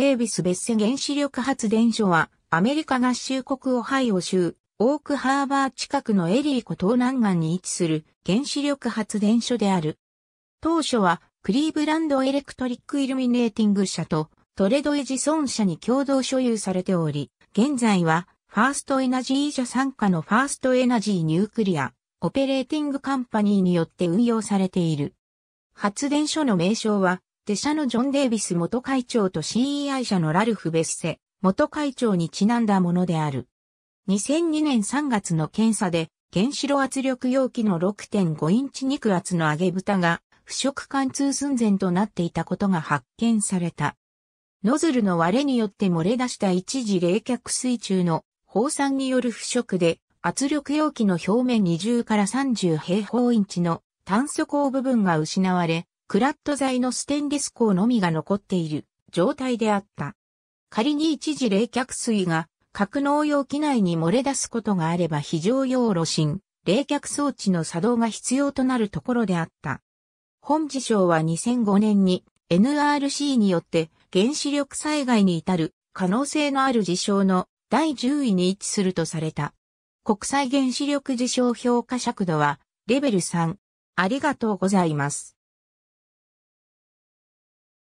デイビス・ベッセ原子力発電所は、アメリカ合衆国オハイオ州、オークハーバー近くのエリー湖東南岸に位置する原子力発電所である。当初は、クリーブランドエレクトリックイルミネーティング社とトレドエジソン社に共同所有されており、現在は、ファーストエナジー社傘下のファーストエナジーニュークリア、オペレーティングカンパニーによって運用されている。発電所の名称は、デ社のジョン・デイビス元会長と CEI 社のラルフ・ベッセ元会長にちなんだものである。2002年3月の検査で原子炉圧力容器の6.5インチ肉圧の揚げ蓋が腐食貫通寸前となっていたことが発見された。ノズルの割れによって漏れ出した一時冷却水中の放散による腐食で圧力容器の表面20から30平方インチの炭素鋼部分が失われ、クラット材のステンレス鋼のみが残っている状態であった。仮に一時冷却水が格納容器内に漏れ出すことがあれば非常用炉芯、冷却装置の作動が必要となるところであった。本事象は2005年に NRC によって原子力災害に至る可能性のある事象の第10位に位置するとされた。国際原子力事象評価尺度はレベル3。ありがとうございます。